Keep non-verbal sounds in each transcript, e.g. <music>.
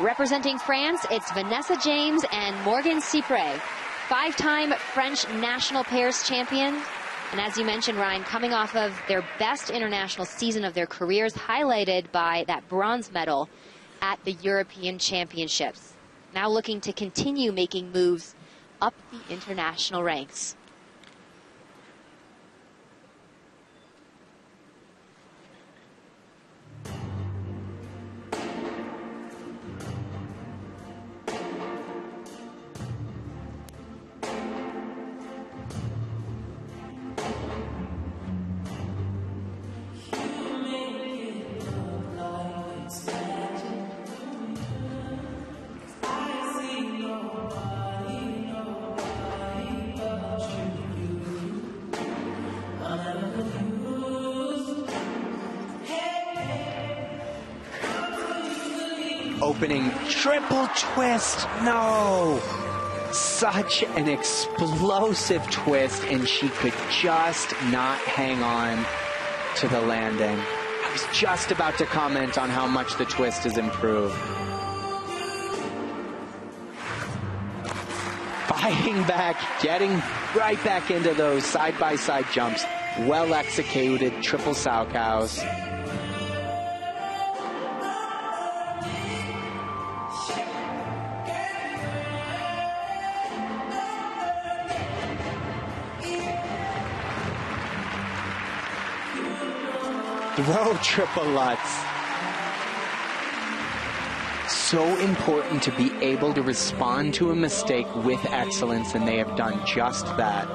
Representing France, it's Vanessa James and Morgan Cipres, five-time French national pairs champion. And as you mentioned, Ryan, coming off of their best international season of their careers, highlighted by that bronze medal at the European Championships. Now looking to continue making moves up the international ranks. Opening triple twist. No. Such an explosive twist, and she could just not hang on to the landing. I was just about to comment on how much the twist has improved. Fighting back, getting right back into those side by side jumps. Well executed triple Salchows. Throw triple Lutz. So important to be able to respond to a mistake with excellence, and they have done just that.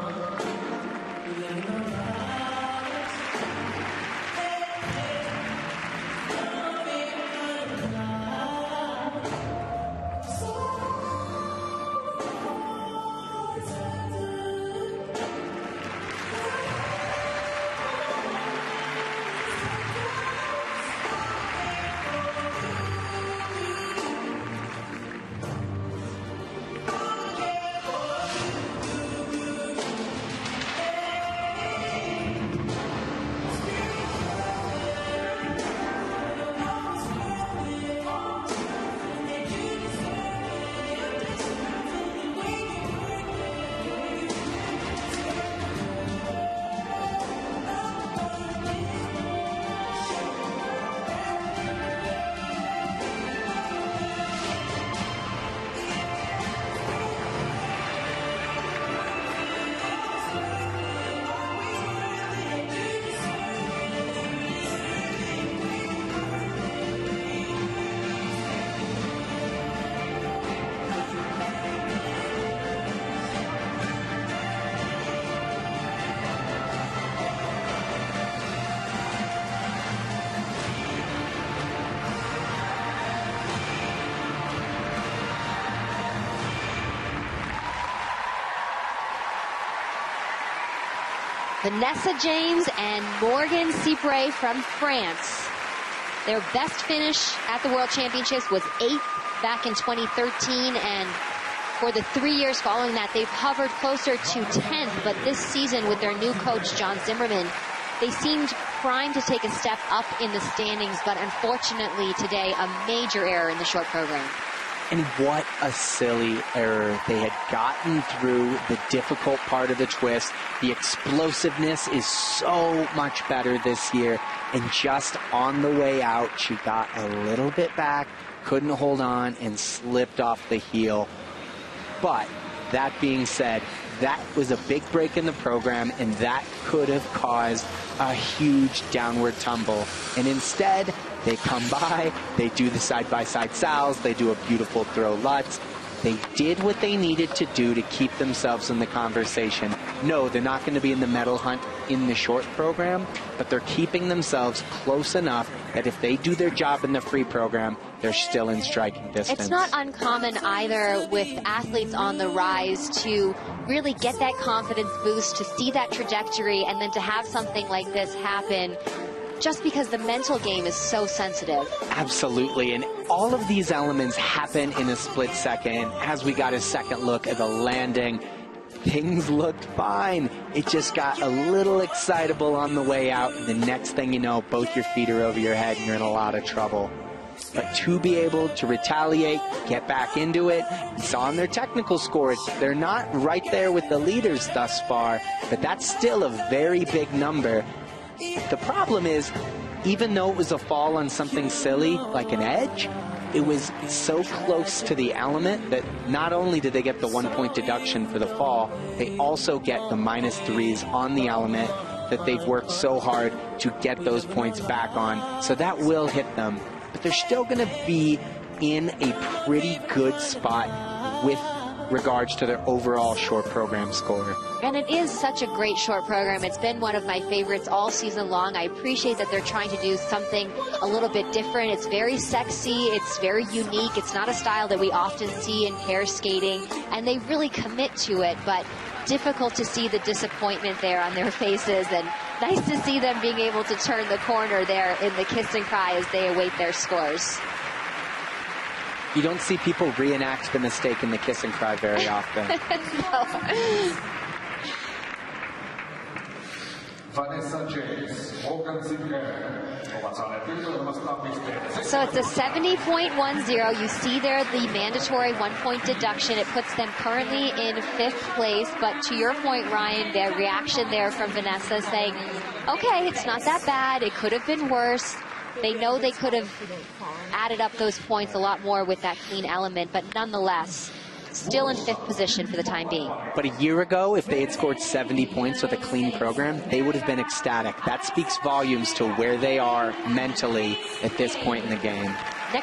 Vanessa James and Morgan Cipres from France. Their best finish at the World Championships was eighth back in 2013, and for the three years following that, they've hovered closer to 10th. But this season, with their new coach, John Zimmerman, they seemed primed to take a step up in the standings, but unfortunately today, a major error in the short program. And what a silly error. They had gotten through the difficult part of the twist. The explosiveness is so much better this year. And just on the way out, she got a little bit back, couldn't hold on, and slipped off the heel. But that being said, that was a big break in the program, and that could have caused a huge downward tumble. And instead, they come by, they do the side-by-side salves, they do a beautiful throw Lutz. They did what they needed to do to keep themselves in the conversation. No, they're not going to be in the medal hunt in the short program, but they're keeping themselves close enough that if they do their job in the free program, they're still in striking distance. It's not uncommon either with athletes on the rise to really get that confidence boost, to see that trajectory, and then to have something like this happen just because the mental game is so sensitive. Absolutely. And all of these elements happen in a split second as we got a second look at the landing. Things looked fine. It just got a little excitable on the way out. And the next thing you know, both your feet are over your head and you're in a lot of trouble. but to be able to retaliate, get back into it, it's on their technical score, they're not right there with the leaders thus far, but that's still a very big number. The problem is, even though it was a fall on something silly like an edge, it was so close to the element that not only did they get the one point deduction for the fall, they also get the minus threes on the element that they've worked so hard to get those points back on. So that will hit them. But they're still going to be in a pretty good spot with regards to their overall short program score. And it is such a great short program. It's been one of my favorites all season long. I appreciate that they're trying to do something a little bit different. It's very sexy. It's very unique. It's not a style that we often see in pair skating. And they really commit to it. But difficult to see the disappointment there on their <laughs> faces and nice to see them being able to turn the corner there in the kiss and cry as they await their scores. You don't see people reenact the mistake in the kiss and cry very <laughs> often. no. Vanessa James, Sinclair. So it's a 70.10. You see there the mandatory one point deduction. It puts them currently in fifth place. But to your point, Ryan, the reaction there from Vanessa saying, okay, it's not that bad. It could have been worse. They know they could have added up those points a lot more with that clean element, but nonetheless, still in fifth position for the time being. But a year ago, if they had scored 70 points with a clean program, they would have been ecstatic. That speaks volumes to where they are mentally at this point in the game.